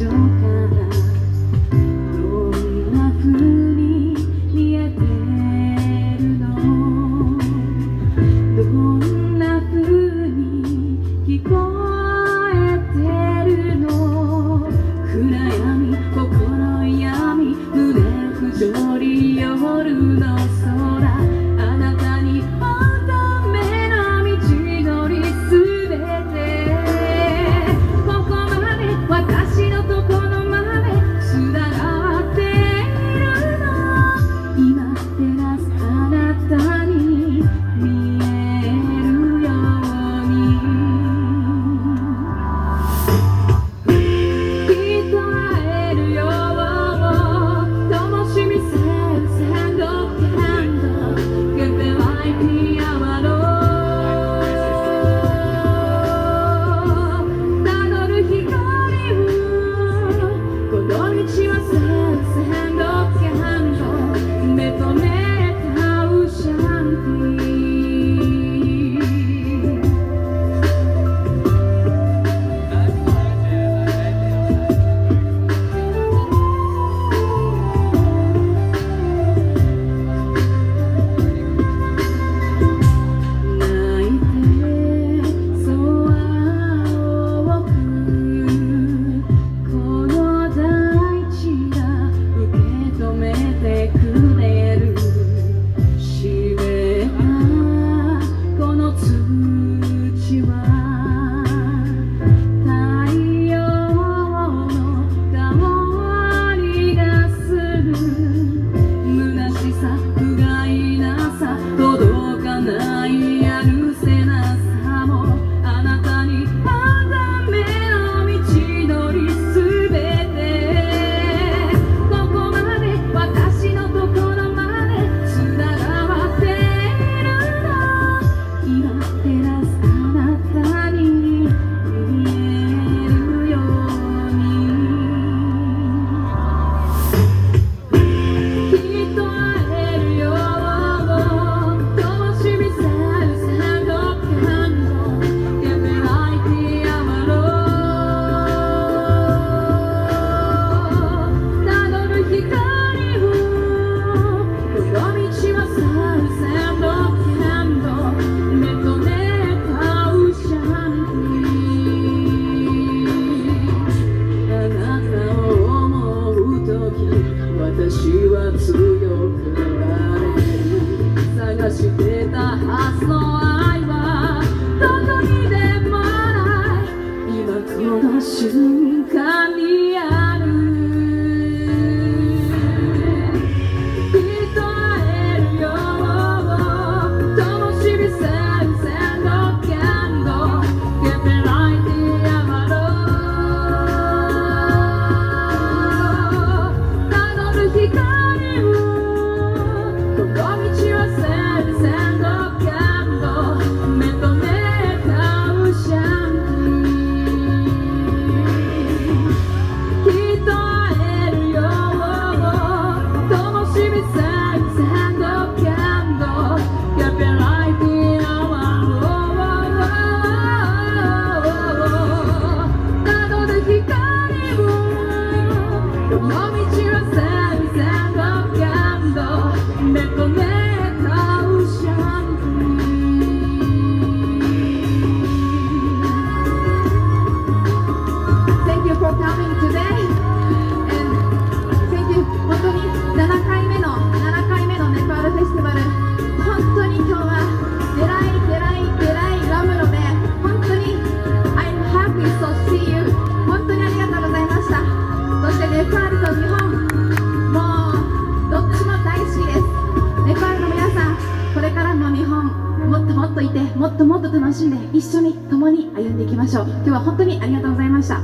your kind 本当にありがとうございました。そしてネパールと日本もうどっちも大好きです。ネパールの皆さんこれからも日本もっともっといてもっともっと楽しんで一緒に共に歩んでいきましょう。今日は本当にありがとうございました。